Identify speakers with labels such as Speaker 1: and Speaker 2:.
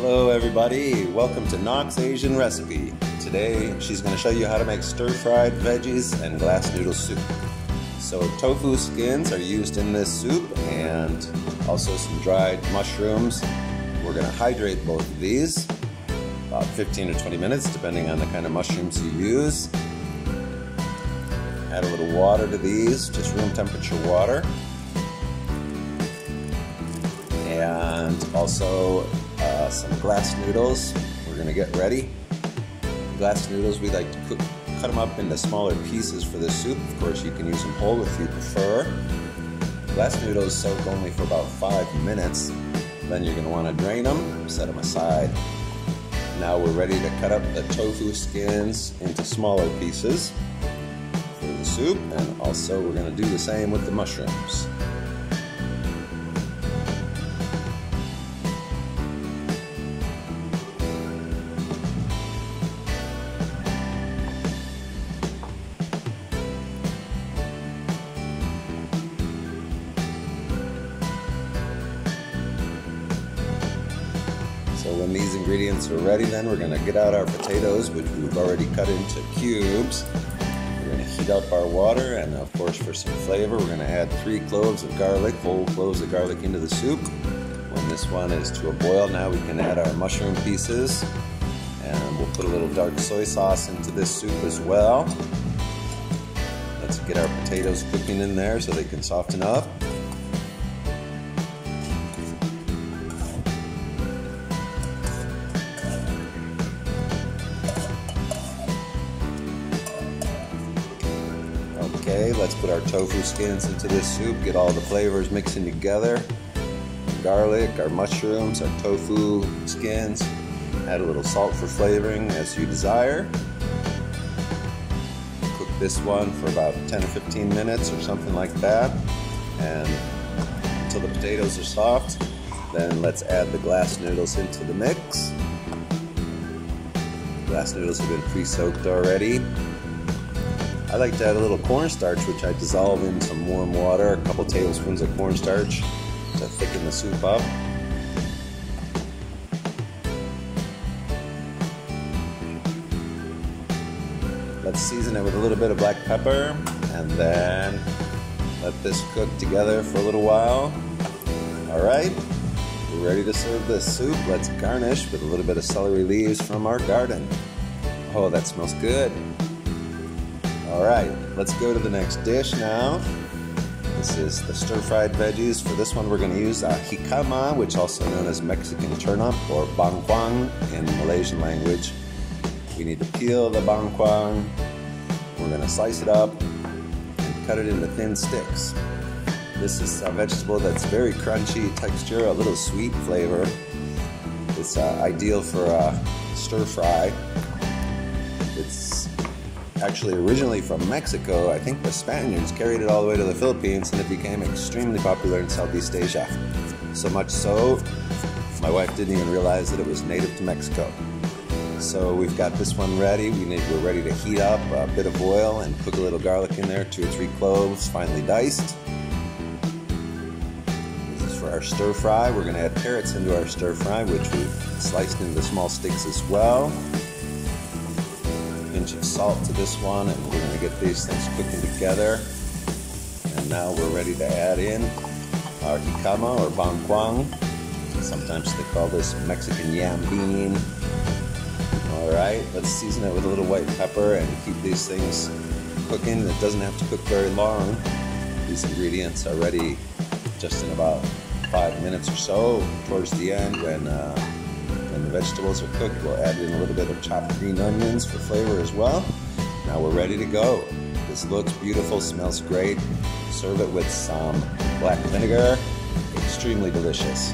Speaker 1: Hello everybody, welcome to Nok's Asian Recipe. Today she's going to show you how to make stir-fried veggies and glass noodle soup. So tofu skins are used in this soup and also some dried mushrooms. We're going to hydrate both of these about 15 to 20 minutes depending on the kind of mushrooms you use. Add a little water to these, just room temperature water. And also uh, some glass noodles we're gonna get ready. Glass noodles, we like to cook, cut them up into smaller pieces for the soup. Of course, you can use them whole if you prefer. Glass noodles soak only for about five minutes. Then you're gonna wanna drain them, set them aside. Now we're ready to cut up the tofu skins into smaller pieces for the soup, and also we're gonna do the same with the mushrooms. So when these ingredients are ready then we're going to get out our potatoes which we've already cut into cubes. We're going to heat up our water and of course for some flavor we're going to add three cloves of garlic, whole cloves of garlic into the soup. When this one is to a boil now we can add our mushroom pieces and we'll put a little dark soy sauce into this soup as well. Let's get our potatoes cooking in there so they can soften up. Okay, let's put our tofu skins into this soup, get all the flavors mixing together. Garlic, our mushrooms, our tofu skins. Add a little salt for flavoring as you desire. Cook this one for about 10 or 15 minutes or something like that. And until the potatoes are soft, then let's add the glass noodles into the mix. Glass noodles have been pre-soaked already. I like to add a little cornstarch, which I dissolve in some warm water, a couple tablespoons of cornstarch to thicken the soup up. Let's season it with a little bit of black pepper and then let this cook together for a little while. All right, we're ready to serve this soup. Let's garnish with a little bit of celery leaves from our garden. Oh, that smells good. All right, let's go to the next dish now. This is the stir-fried veggies. For this one, we're going to use a jicama, which also known as Mexican turnip or bangkuang in Malaysian language. We need to peel the bangkuang. We're going to slice it up and cut it into thin sticks. This is a vegetable that's very crunchy texture, a little sweet flavor. It's uh, ideal for uh, stir fry. It's actually originally from Mexico. I think the Spaniards carried it all the way to the Philippines and it became extremely popular in Southeast Asia. So much so, my wife didn't even realize that it was native to Mexico. So we've got this one ready. We need, we're ready to heat up a bit of oil and cook a little garlic in there, two or three cloves, finely diced. This is for our stir fry. We're going to add carrots into our stir fry, which we've sliced into small sticks as well pinch of salt to this one and we're going to get these things cooking together. And now we're ready to add in our jicama or bangkuang sometimes they call this Mexican yam bean. Alright let's season it with a little white pepper and keep these things cooking. It doesn't have to cook very long. These ingredients are ready just in about five minutes or so towards the end when uh, when the vegetables are cooked, we'll add in a little bit of chopped green onions for flavor as well. Now we're ready to go. This looks beautiful, smells great. Serve it with some black vinegar. Extremely delicious.